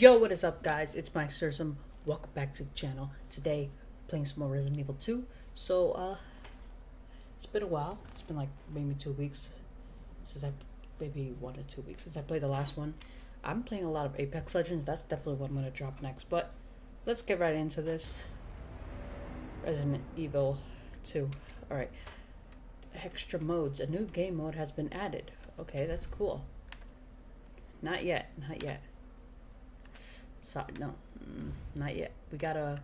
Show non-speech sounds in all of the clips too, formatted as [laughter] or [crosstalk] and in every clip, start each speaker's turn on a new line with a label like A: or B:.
A: Yo, what is up guys? It's Mikesterism. Welcome back to the channel. Today, playing some more Resident Evil 2. So, uh, it's been a while. It's been like maybe two weeks since I, maybe one or two weeks since I played the last one. I'm playing a lot of Apex Legends. That's definitely what I'm going to drop next. But, let's get right into this. Resident Evil 2. Alright. Extra modes. A new game mode has been added. Okay, that's cool. Not yet. Not yet. Sorry, no, mm, not yet. We gotta,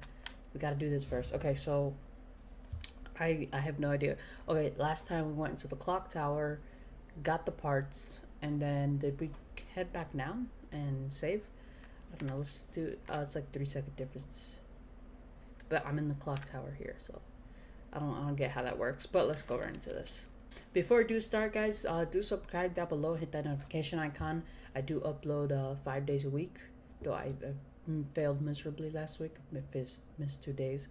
A: we gotta do this first. Okay, so I I have no idea. Okay, last time we went into the clock tower, got the parts, and then did we head back down and save? I don't know. Let's do. Uh, it's like three second difference. But I'm in the clock tower here, so I don't I don't get how that works. But let's go right into this. Before I do start, guys, uh, do subscribe down below. Hit that notification icon. I do upload uh, five days a week. I, I failed miserably last week. Missed, missed two days.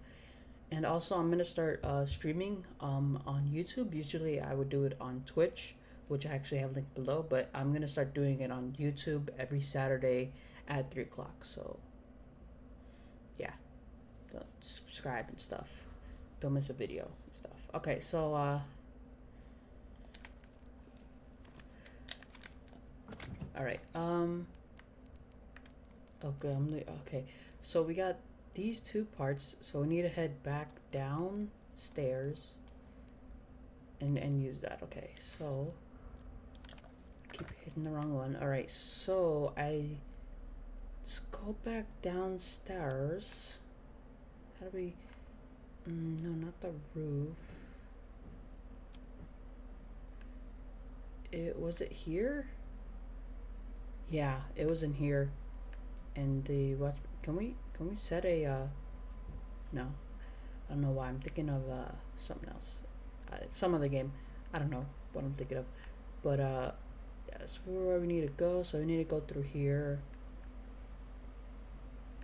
A: And also, I'm gonna start uh, streaming um, on YouTube. Usually, I would do it on Twitch, which I actually have linked below. But I'm gonna start doing it on YouTube every Saturday at three o'clock. So, yeah, Don't subscribe and stuff. Don't miss a video and stuff. Okay, so uh, all right. Um. Okay, I'm okay. So we got these two parts. So we need to head back downstairs and and use that. Okay, so keep hitting the wrong one. All right, so I let's go back downstairs. How do we? Mm, no, not the roof. It was it here? Yeah, it was in here. And the watch can we can we set a uh no. I don't know why I'm thinking of uh something else. Uh, some other game. I don't know what I'm thinking of. But uh that's where we need to go. So we need to go through here.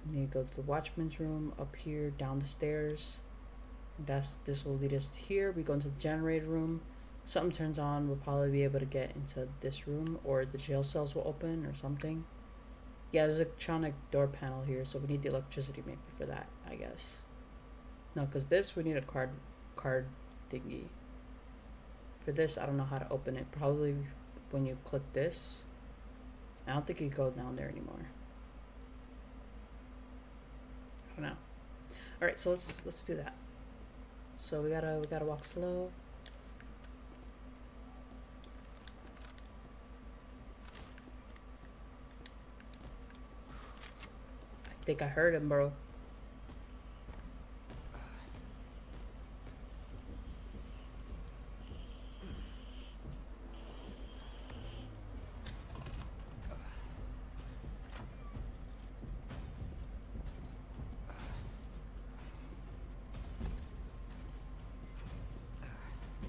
A: We need to go to the watchman's room up here, down the stairs. That's this will lead us here. We go into the generator room something turns on, we'll probably be able to get into this room or the jail cells will open or something. Yeah, there's electronic door panel here, so we need the electricity maybe for that, I guess. No, because this, we need a card, card thingy. For this, I don't know how to open it. Probably when you click this. I don't think you go down there anymore. I don't know. All right, so let's let's do that. So we gotta we gotta walk slow. Think I heard him, bro.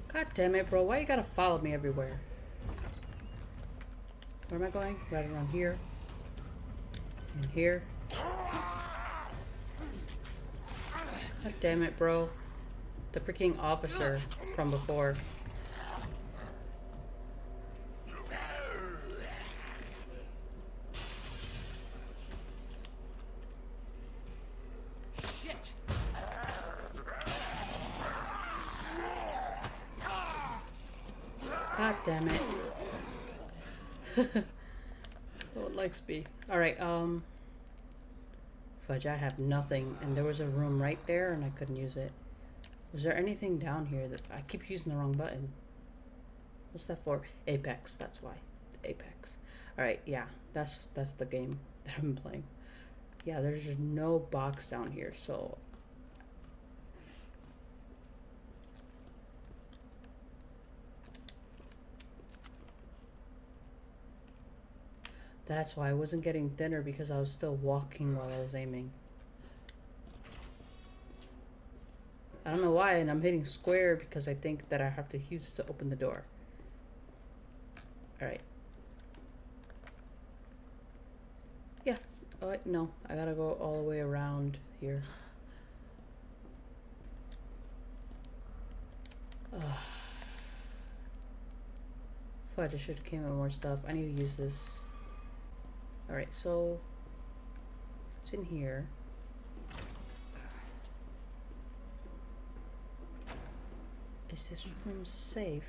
A: God damn it, bro. Why you gotta follow me everywhere? Where am I going? Right around here. And here. God damn it, bro. The freaking officer from before. Shit. God damn it. [laughs] what likes be. Alright, um fudge, I have nothing. And there was a room right there and I couldn't use it. Was there anything down here that I keep using the wrong button? What's that for? Apex, that's why. Apex. Alright, yeah, that's that's the game [laughs] that I'm playing. Yeah, there's no box down here, so That's why I wasn't getting thinner because I was still walking while I was aiming. I don't know why, and I'm hitting square because I think that I have to use it to open the door. Alright. Yeah. Oh, no. I gotta go all the way around here. [sighs] Ugh. Fudge, I should have came with more stuff. I need to use this. Alright, so It's in here. Is this room safe?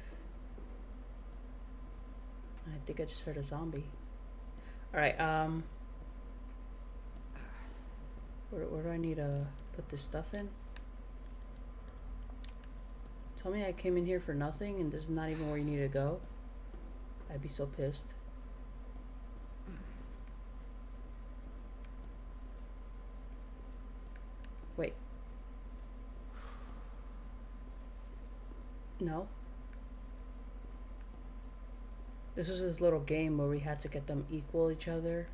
A: I think I just heard a zombie. Alright, um... Where, where do I need to put this stuff in? Tell me I came in here for nothing and this is not even where you need to go? I'd be so pissed. Wait. No. This was this little game where we had to get them equal each other.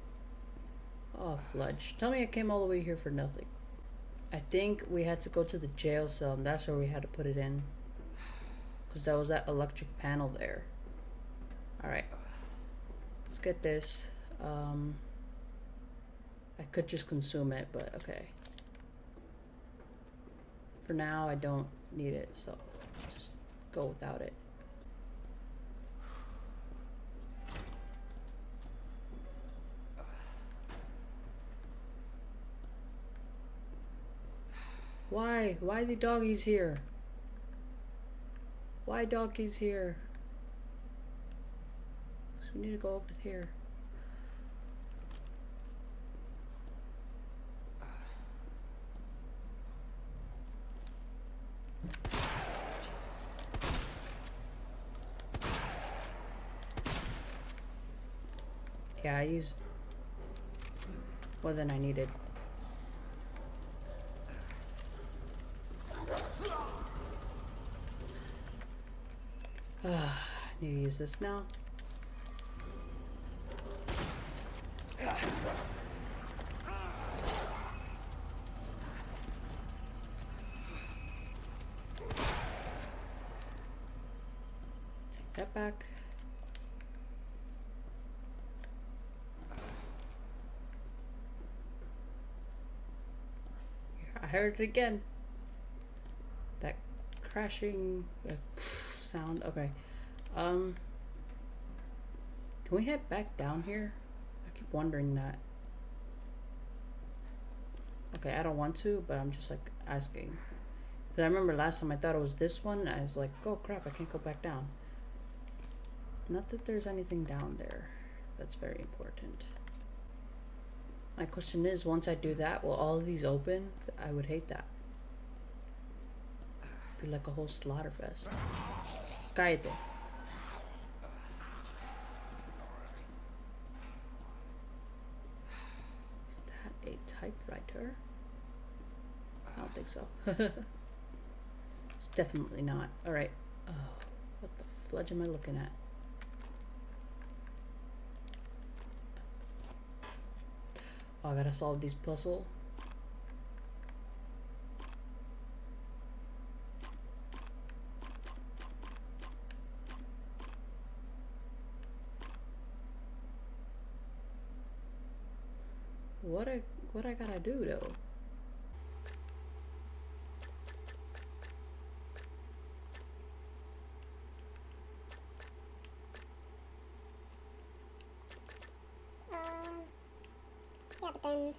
A: Oh, Fludge. Tell me I came all the way here for nothing. I think we had to go to the jail cell and that's where we had to put it in. Because that was that electric panel there. Alright. Let's get this. Um, I could just consume it, but okay. For now, I don't need it, so just go without it. Why? Why the doggies here? Why doggies here? So we need to go over here. Yeah, I used more than I needed. [sighs] Ah, need to use this now. Take that back. I heard it again. That crashing uh, sound. Okay. Um. Can we head back down here? I keep wondering that. Okay, I don't want to, but I'm just like asking. Because I remember last time I thought it was this one. I was like, oh crap, I can't go back down. Not that there's anything down there. That's very important. My question is, once I do that, will all of these open? I would hate that. Be like a whole slaughter fest. Cállate. Is that a typewriter? I don't think so. [laughs] it's definitely not. Alright. Oh, what the fudge am I looking at? I gotta solve this puzzle. What I what I gotta do though?
B: Um, yeah, but then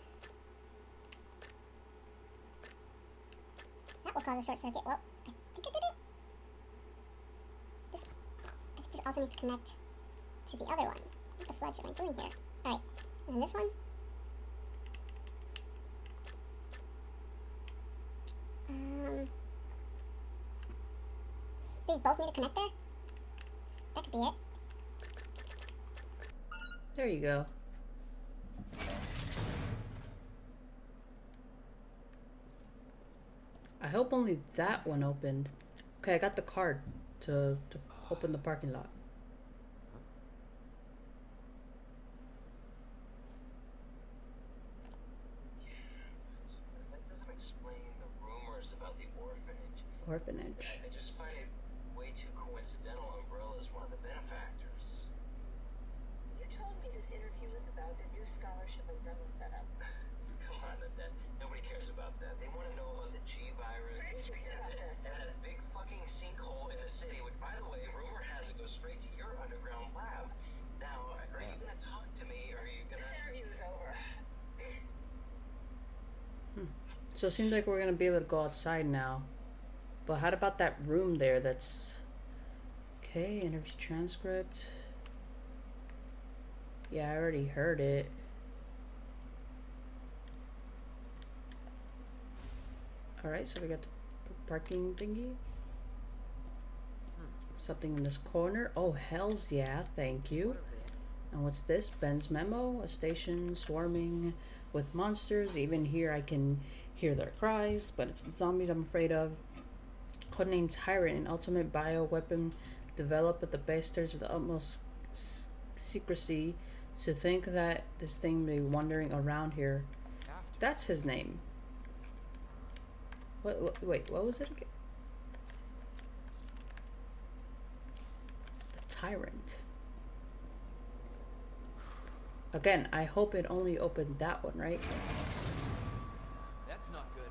B: that will cause a circuit. Well, I think I did it. This, I think this also needs to connect to the other one. What the fudge am I doing here? All right, and then this one. Um, these both need to connect there. That could be it.
A: There you go. I hope only that one opened. Okay, I got the card to, to open the parking lot.
C: That doesn't explain the rumors about the orphanage.
A: Orphanage.
C: I just find it way too coincidental Umbrella's one of the benefactors.
D: You told me this interview was about the new scholarship umbrella setup.
C: Come on, that nobody cares about that. They want to know about the G virus
D: Where did you hear about this?
C: and that big fucking sinkhole in the city, which, by the way, rumor has it goes straight to your underground lab. Now, are you gonna talk to me, or are you
D: This
C: gonna?
D: interview's over.
A: So it seems like we're gonna be able to go outside now. But how about that room there that's Okay, interview transcript. Yeah, I already heard it. Alright, so we got the parking thingy. Something in this corner. Oh, hells yeah, thank you. And what's this? Ben's memo. A station swarming with monsters. Even here I can hear their cries, but it's the zombies I'm afraid of. Codename Tyrant, an ultimate bio weapon developed with the bastards of the utmost secrecy. To think that this thing may be wandering around here. That's his name. What, what? Wait, what was it again? The Tyrant. Again, I hope it only opened that one, right?
E: That's not good.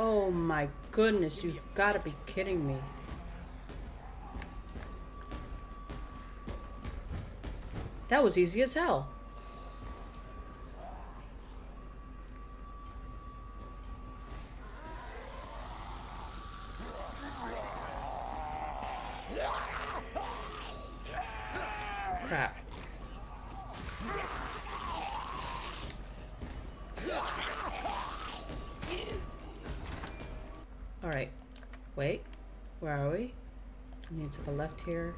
A: Oh my goodness, you've got to be kidding me. That was easy as hell. Left here.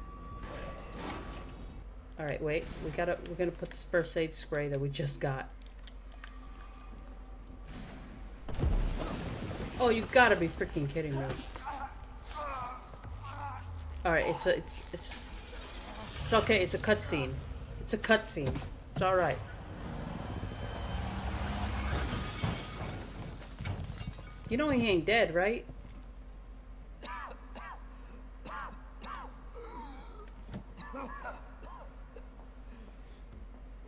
A: Alright, wait. We gotta we're gonna put this first aid spray that we just got. Oh, you gotta be freaking kidding me. Alright, it's a it's it's it's okay, it's a cutscene. It's a cutscene. It's alright. You know he ain't dead, right?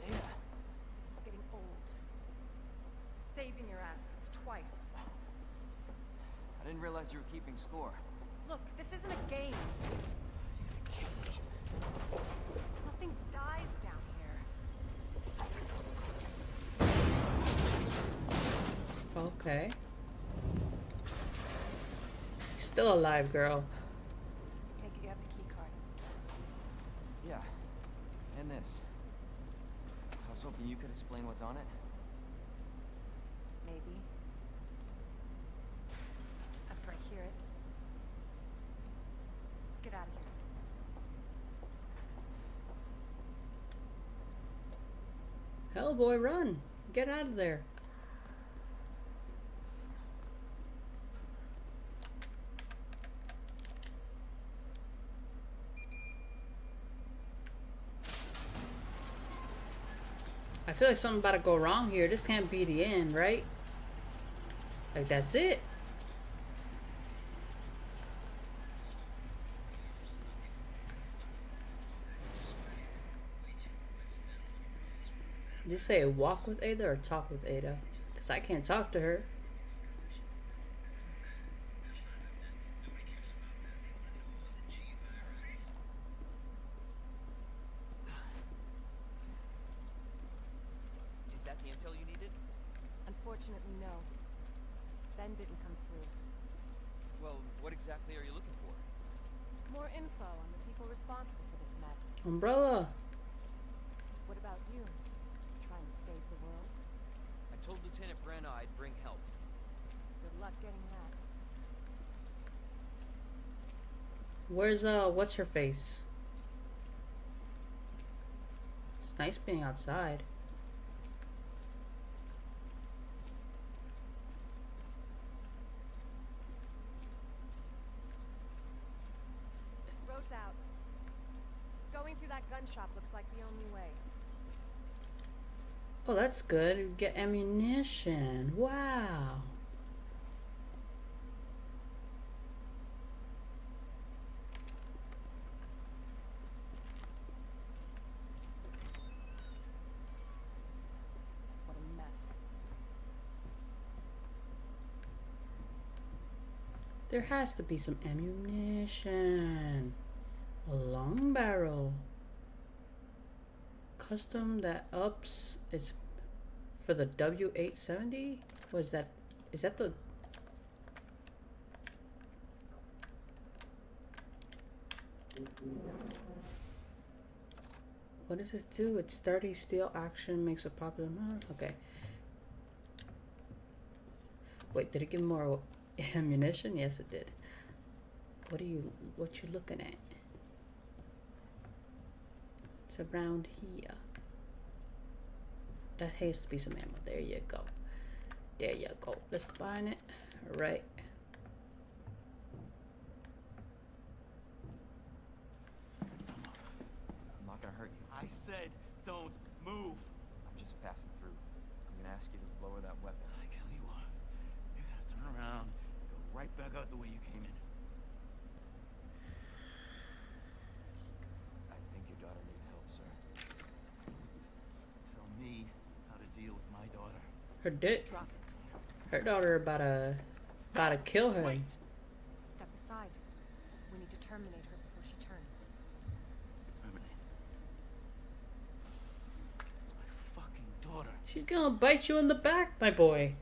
F: This is getting old. Saving your ass, that's twice.
E: I you were keeping score.
F: Look, this isn't a game. Nothing dies down here.
A: Okay. Still alive, girl.
F: Take it you have the key card.
E: Yeah. And this. I was hoping you could explain what's on it.
F: Maybe. After I hear it. Let's get out of here.
A: Hellboy, run! Get out of there. I feel like something about to go wrong here. This can't be the end, right? Like, that's it. Did you say walk with Ada or talk with Ada? Because I can't talk to her.
E: Is that the intel you needed?
F: Unfortunately, no. Ben didn't come through.
E: Well, what exactly are you looking for?
F: More info on the people responsible for this mess.
A: Umbrella.
F: What about you? Trying to save the world?
E: I told Lieutenant Branagh I'd bring help.
F: Good luck getting that.
A: Where's, uh, what's her face? It's nice being outside. that's good. Get ammunition. Wow. There has to be some ammunition. A long barrel. Custom that ups its for the W870? Was that is that the What does it do? It's sturdy steel action makes a popular mod. Okay. Wait, did it give more [laughs] ammunition? Yes, it did. What are you? What you looking at? It's around here. That has to be some ammo. There you go. There you go. Let's combine it. All right.
E: I'm not gonna hurt you.
G: I said don't move.
E: I'm just passing through. I'm gonna ask you to lower that weapon.
G: I tell you what, you gotta turn around, go right back out the way you came in.
E: I think your daughter needs help, sir.
G: Tell me how to deal with my daughter.
A: Her dick.
F: Drop it.
A: Her daughter about to about to kill him.
G: Wait.
F: Step aside. We need to terminate her before she turns.
G: Terminate. It's my fucking daughter.
A: She's gonna bite you in the back, my boy.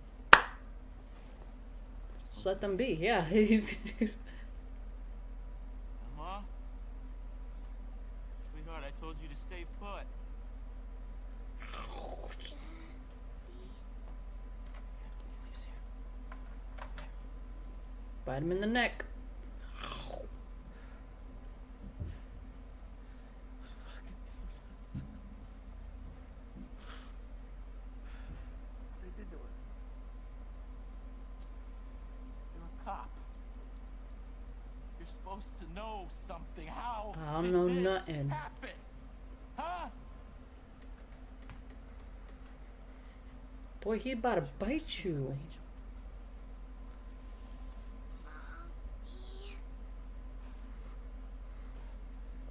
A: Just let them be. Yeah, [laughs] he's, he's
G: Emma? Sweetheart, I told you to stay put. Daddy's here.
A: Bite him in the neck.
G: Fucking things. It's- What they did to us. You're a cop. You're supposed to know something. How
A: I don't know nothing.
G: happen? Huh?
A: Boy, he about to bite you.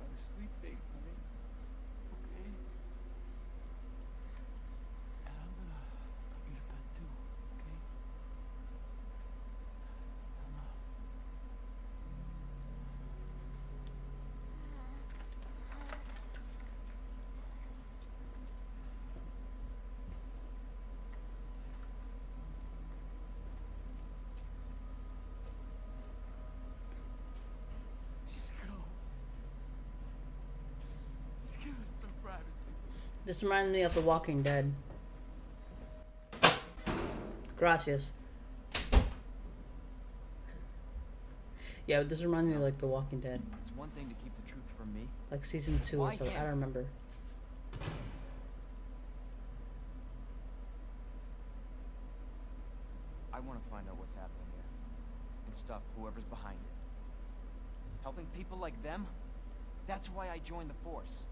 G: I was sleeping, honey. Okay? And I'm gonna put you to bed too, okay? Emma. Just go. Just give us some privacy.
A: This reminds me of The Walking Dead. Gracias. Yeah, this reminds me of like The Walking Dead,
E: It's one thing to keep the truth from me.
A: like season two or something. I don't remember.
E: I want to find out what's happening here. And stop whoever's behind it. Helping people like them? That's why I joined the force.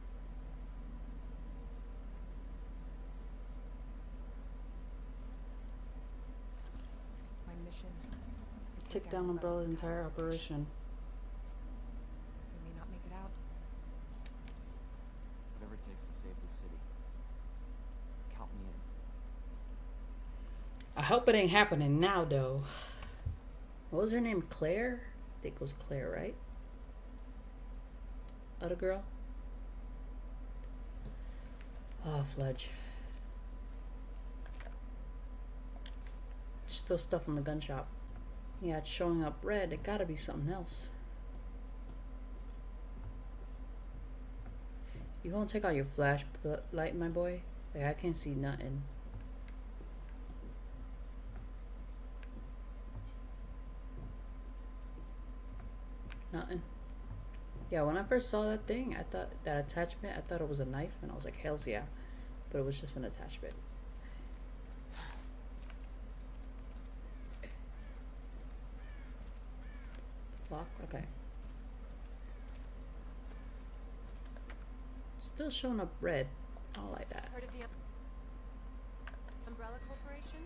F: My mission is to
A: Take down Umbrella's entire operation.
F: We may not make it out.
E: Whatever it takes to save the city. Count me in.
A: I hope it ain't happening now, though. What was her name? Claire? I think it was Claire, right? Other girl? Ah, oh, Fledge. Still stuff from the gun shop. Yeah, it's showing up red. It gotta be something else. You gonna take out your flashlight, my boy? Like, I can't see nothing. Nothing. Yeah, when I first saw that thing, I thought that attachment, I thought it was a knife, and I was like, hell's yeah. But it was just an attachment. Lock? Okay. Still showing up red. I like that.
F: Heard of the Um- Umbrella Corporation?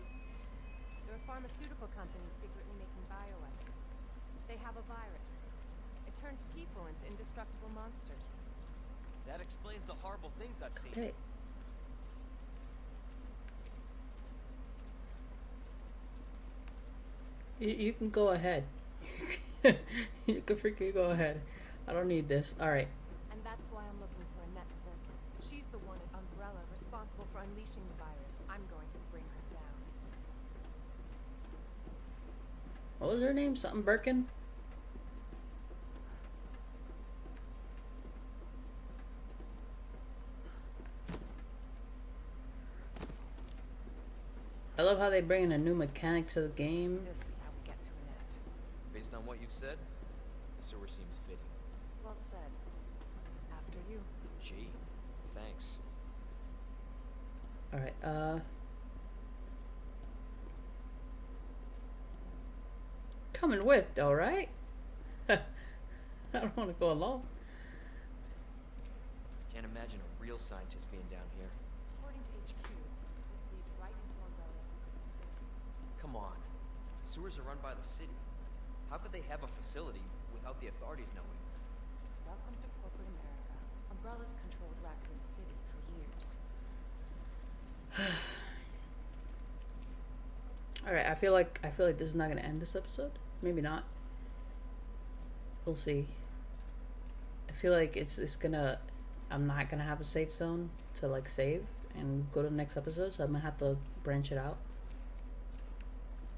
F: They're a pharmaceutical company secretly making bioweapons. They have a virus. It turns people into indestructible monsters.
H: That explains the horrible things I've seen.
A: Hey. You, you can go ahead. [laughs] you can freaking go ahead. I don't need this. Alright.
F: And that's why I'm looking for Annette Birkin. She's the one at Umbrella responsible for unleashing the virus. I'm going to bring her down.
A: What was her name? Something Birkin? I love how they bring in a new mechanic to the game.
F: This is how we get to Annette.
H: Based on what you've said, the sewer seems fitting.
F: Well said. After you.
H: Gee, thanks.
A: Alright, uh. Coming with, though, right? [laughs] I don't want to go alone.
H: Can't imagine a real scientist being down here.
F: According to HQ, this leads right into Umbrella's secret facility.
H: Come on. Sewers are run by the city. How could they have a facility without the authorities knowing?
F: Welcome to corporate America. Umbrella's controlled Raccoon City for years. [sighs]
A: Alright, I feel like I feel like this is not gonna end this episode. Maybe not. We'll see. I feel like it's it's gonna I'm not gonna have a safe zone to like save and go to the next episode, so I'm gonna have to branch it out.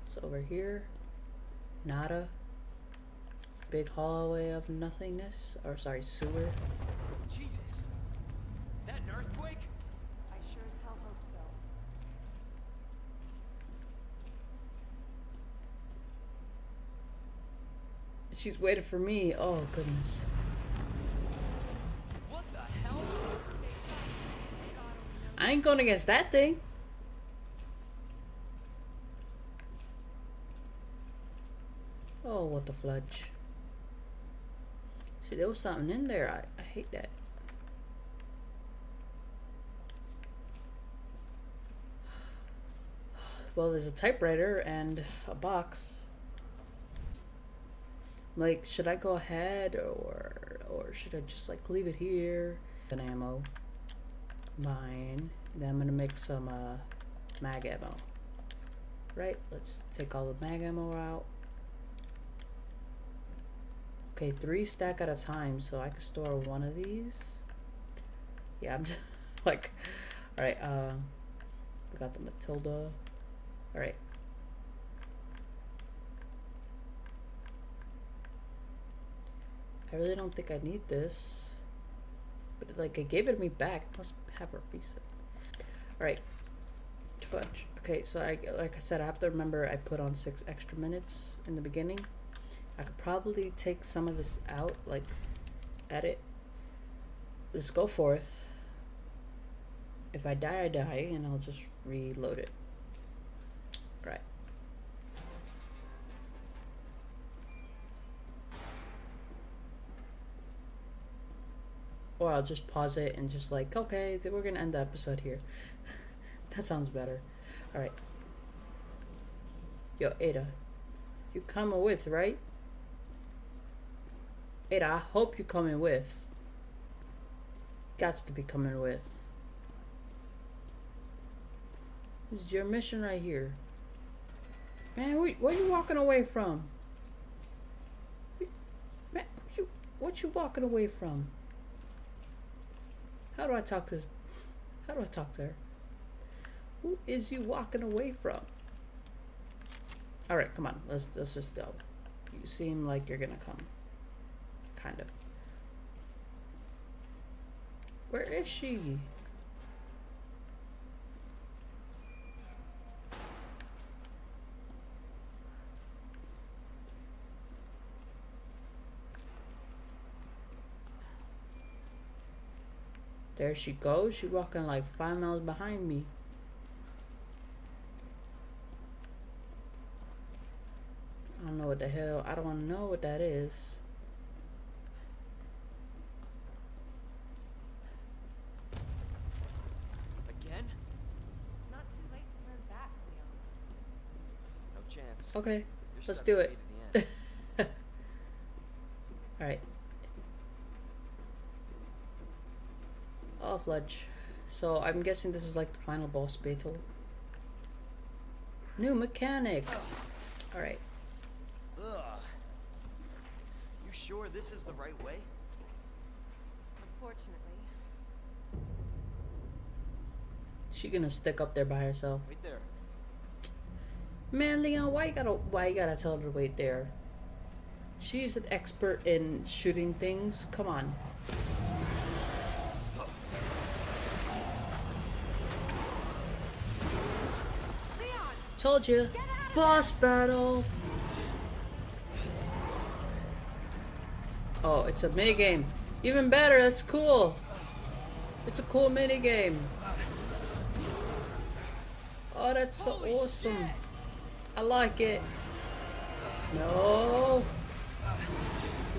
A: So over here, nada. Big hallway of nothingness. Or sorry, sewer.
H: Jesus! That an earthquake?
F: I sure as hell hope so.
A: She's waiting for me. Oh goodness.
H: What the hell?
A: I ain't going against that thing. Oh, what the fudge. See, there was something in there. I, I hate that. Well, there's a typewriter and a box. Like, should I go ahead or or should I just like leave it here? An ammo. Mine. Then I'm gonna make some uh, mag ammo. Right, let's take all the mag ammo out. Okay, three stack at a time, so I can store one of these. Yeah, I'm [laughs] just like, alright, uh, we got the Matilda. Alright. I really don't think I need this. But like, it gave it me back. It must have a reset. Alright. Fudge. Okay, so I like I said, I have to remember I put on six extra minutes in the beginning. I could probably take some of this out, like edit. Let's go forth. If I die, I die, and I'll just reload it. Right. Or I'll just pause it and just like, okay, we're gonna end the episode here. [laughs] that sounds better. Alright. Yo, Ada. You coming with, right? Ada, I hope you're coming with. Gots to be coming with. This is your mission right here. Man, wh- where you walking away from? Man, you, what you walking away from? How do I talk to? How do I talk to her? Who is you walking away from? All right, come on. Let's let's just go. You seem like you're gonna come. Kind of. Where is she? There she goes. She's walking like five miles behind me. I don't know what the hell. I don't know what that is.
H: Again?
F: It's not too late to turn back, Leon.
H: No chance.
A: Okay, let's do it.
H: me to the end. [laughs]
A: Alright. Oh, Fledge. So I'm guessing this is like the final boss battle. New mechanic. Alright.
H: You sure this is the right way?
F: Unfortunately,
A: She gonna stick up there by herself.
H: Right there.
A: Man, Leon, why you gotta why you gotta tell her to wait there? She's an expert in shooting things. Come on.
F: Leon,
A: Told you. Boss battle. Oh, it's a mini game. Even better. That's cool. It's a cool mini game. Oh, that's so awesome. I like it. No.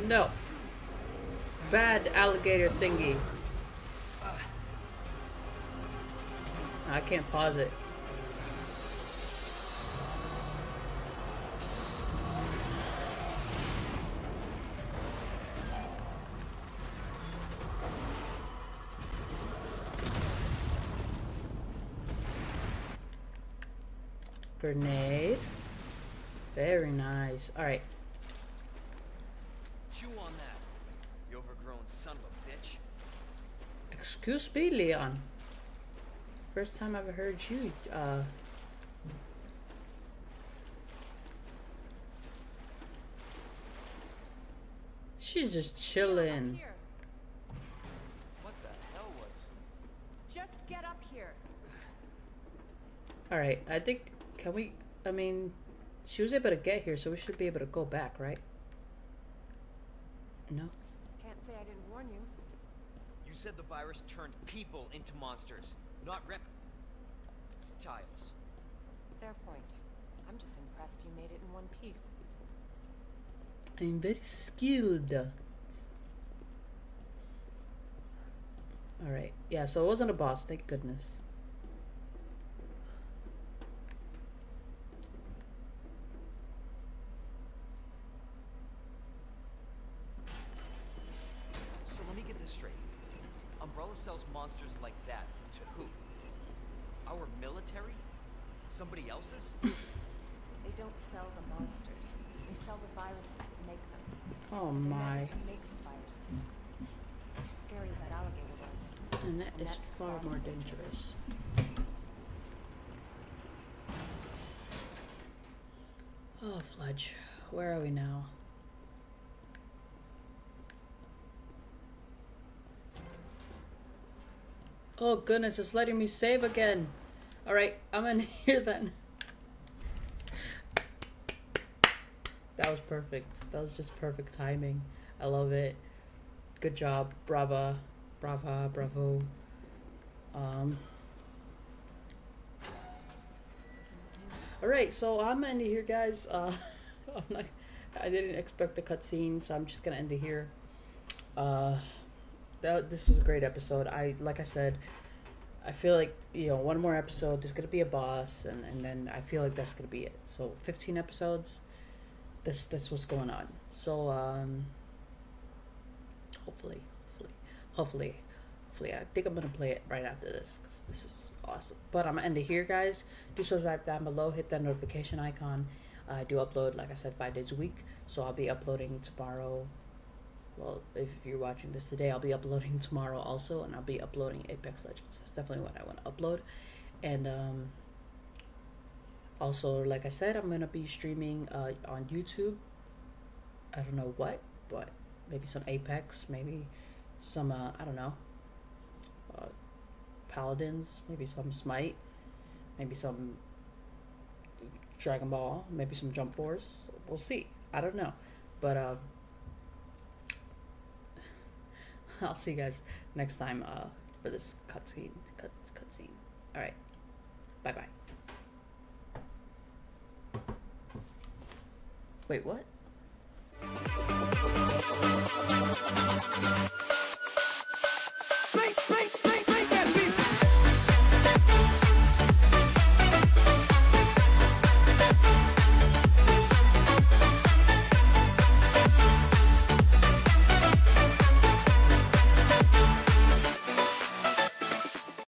A: No. Bad alligator thingy. I can't pause it. Grenade. Very nice. Alright.
H: Chew on that. You overgrown son of a bitch.
A: Excuse me, Leon. First time I've heard you, uh... She's just chilling.
H: What the hell was?
F: Just get up here.
A: Alright, I think, can we, I mean, she was able to get here, so we should be able to go back, right? No?
F: Can't say I didn't warn you.
H: You said the virus turned people into monsters, not reptiles.
F: Fair point. I'm just impressed you made it in one piece.
A: I'm very skilled. Alright, yeah, so it wasn't a boss, thank goodness.
H: So let me get this straight. Umbrella sells monsters like that to who? Our military? Somebody else's?
F: They don't sell the monsters. They sell the viruses that make them.
A: Oh
F: And
A: my.
F: that is who makes the viruses. Scary as that alligator was.
A: And that
F: And
A: is
F: that's
A: far
F: far
A: more
F: more
A: dangerous. Oh, Fledge. Where are we now? Oh goodness, it's letting me save again. Alright, I'm in here then. That was perfect. That was just perfect timing. I love it. Good job. Brava. Brava. Bravo. Um. Alright, so I'm it here, guys. Uh, [laughs] [laughs] I'm not. I didn't expect the cutscene, so I'm just gonna end it here. Uh, that this was a great episode. I like I said, I feel like you know one more episode. There's gonna be a boss, and and then I feel like that's gonna be it. So 15 episodes. This that's what's going on. So um. Hopefully, hopefully, hopefully, hopefully, I think I'm gonna play it right after this because this is awesome. But I'm gonna end it here, guys. Do subscribe down below. Hit that notification icon. I do upload, like I said, five days a week. So I'll be uploading tomorrow. Well, if you're watching this today, I'll be uploading [laughs] tomorrow also, and I'll be uploading Apex Legends. That's definitely what I want to upload. And um, also, like I said, I'm gonna be streaming uh, on YouTube. I don't know what, but maybe some Apex, maybe some uh, I don't know, uh, Paladins, maybe some Smite, maybe some Dragon Ball, maybe some Jump Force. We'll see. I don't know, but uh, [laughs] I'll see you guys next time uh, for this cutscene. Cut cutscene. All right. Bye bye. Wait, what?